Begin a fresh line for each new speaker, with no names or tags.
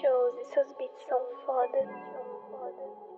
shows e seus beats são foda. São foda.